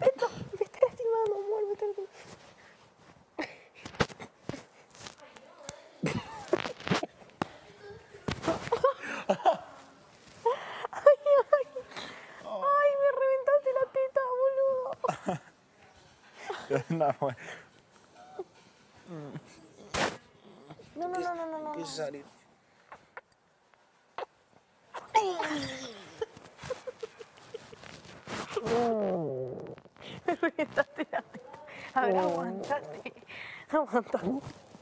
Esto me está lastimando, amor, me está lastimando. Ay, ay. Ay, me reventaste la teta, boludo. no. No, no, no, no, no, salir. Teta. A ver, aguantate. Aguantate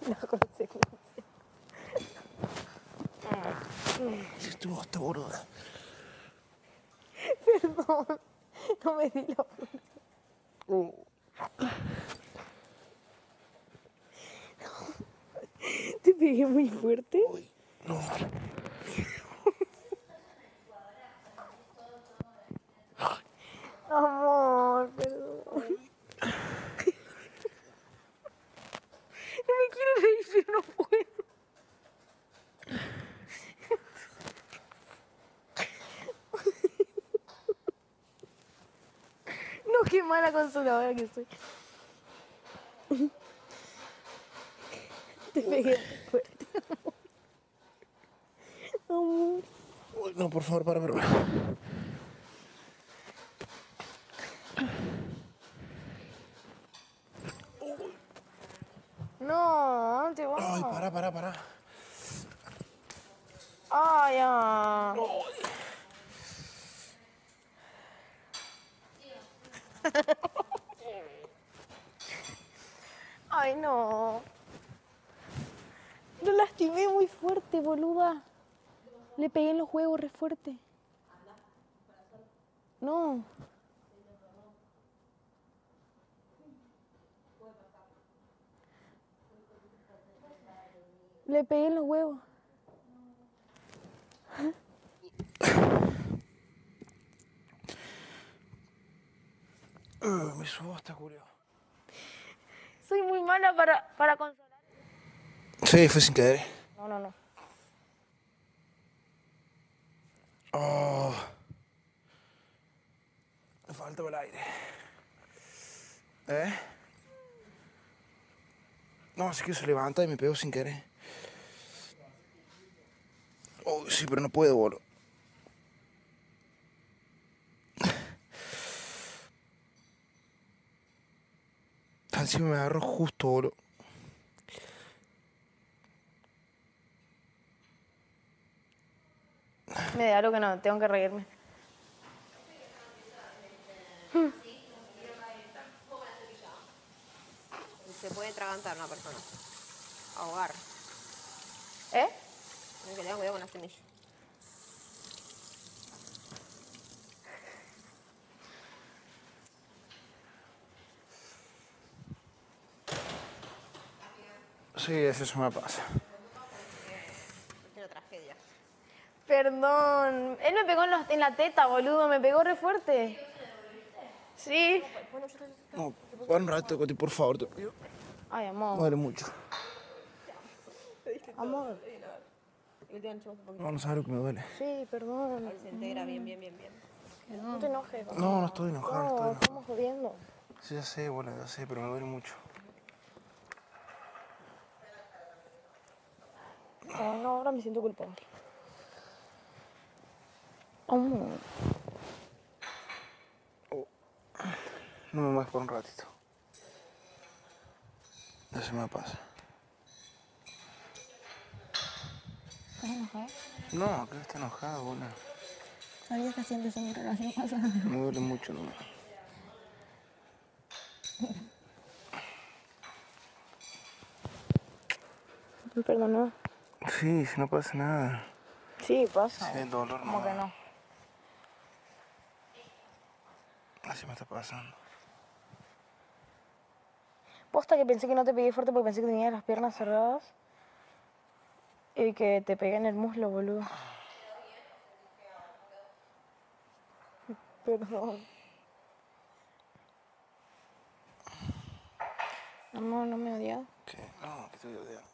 la consecuencia. Estuvo hasta boluda. Perdón. No me di la fuerza. Te pegué muy fuerte. Uy, no. Amor, perdón. No me quiero reír, pero no puedo. No, qué mala consoladora que soy. Te pegué muy fuerte. Amor. Uy, no, por favor, para, para. No, te vas. Ay, para, para, para. Ay, ah. Ay, no. Lo lastimé muy fuerte, boluda. Le pegué en los huevos re fuerte. No. Le pegué en los huevos. Uh, me subo hasta Julio. Soy muy mala para, para consolar. Sí, fue sin querer. No, no, no. Oh. Me falta el aire. ¿Eh? No, así que se levanta y me pego sin querer. Oh, sí, pero no puedo, boludo. Encima me agarro justo, boludo. Me da algo que no, tengo que reírme. Se puede tragantar una persona. Ahogar. ¿Eh? Hay que tener cuidado con la semilla. Sí, eso me pasa. Tragedia. Perdón. Él me pegó en, los- en la teta, boludo. Me pegó re fuerte. Sí. No, para un rato, Coti, por favor, te pido. Ay, Me amor. duele mucho. Amor. No, no sabes lo que me duele. Sí, perdón. Se integra bien, bien, bien, bien. No te enojes. No, no estoy enojado, no estoy No, enojado. estamos jodiendo. Sí, ya sé, bueno, ya sé, pero me duele mucho. No, no, ahora me siento culpable. No me mueves por un ratito. Ya se me pasa. ¿Estás enojado? No, que está enojado, boludo. Sabías que siempre son mi relación pasada. Me duele mucho, no. ¿Me perdonó? Sí, si no pasa nada. Sí, pasa. Sí, el dolor ¿Cómo no. que no? Así me está pasando. Posta que pensé que no te pegué fuerte porque pensé que tenías las piernas cerradas. Y que te pegué en el muslo, boludo. Perdón. Amor, no me odias. ¿Qué? No, que estoy odiando.